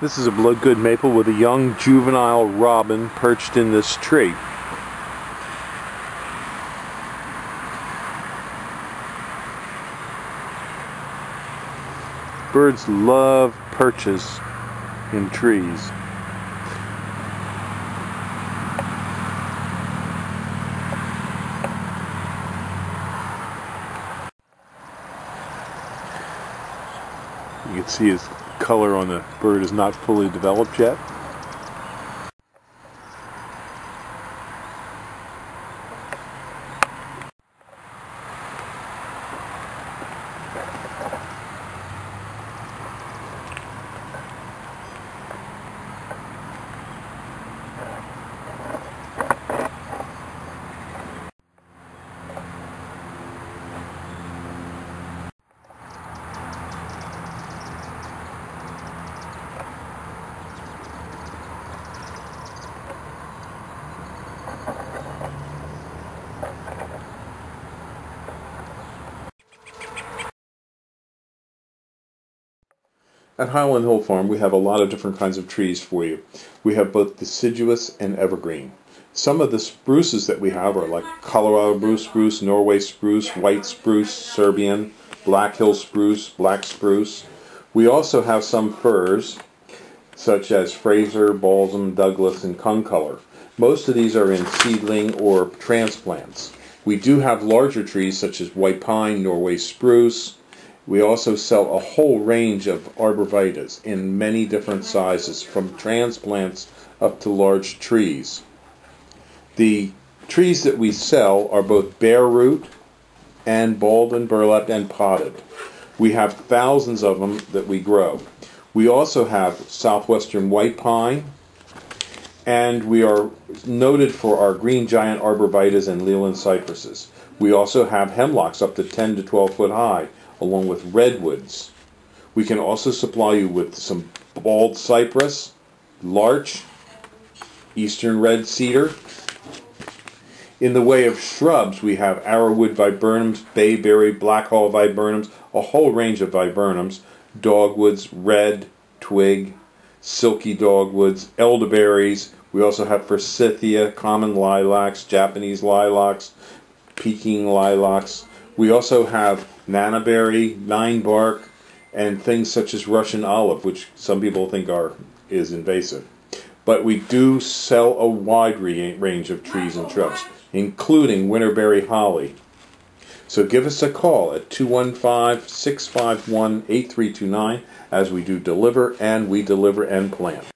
This is a bloodgood maple with a young juvenile robin perched in this tree. Birds love perches in trees. You can see his color on the bird is not fully developed yet. At Highland Hill Farm, we have a lot of different kinds of trees for you. We have both deciduous and evergreen. Some of the spruces that we have are like Colorado blue spruce, Norway spruce, white spruce, Serbian, Black Hill spruce, black spruce. We also have some firs, such as Fraser, balsam, Douglas, and concolor. Most of these are in seedling or transplants. We do have larger trees such as white pine, Norway spruce, we also sell a whole range of arborvitaes in many different sizes, from transplants up to large trees. The trees that we sell are both bare root and balled and burlapped and potted. We have thousands of them that we grow. We also have southwestern white pine, and we are noted for our green giant arborvitaes and Leyland cypresses. We also have hemlocks up to 10 to 12 foot high along with redwoods. We can also supply you with some bald cypress, larch, eastern red cedar. In the way of shrubs, we have arrowwood viburnums, bayberry, blackhaw viburnums, a whole range of viburnums, dogwoods, red, twig, silky dogwoods, elderberries. We also have forsythia, common lilacs, Japanese lilacs, Peking lilacs. We also have nannyberry, nine bark, and things such as Russian olive, which some people think are is invasive. But we do sell a wide range of trees and shrubs, including winterberry holly. So give us a call at 215 651 8329 as we do deliver and we deliver and plant.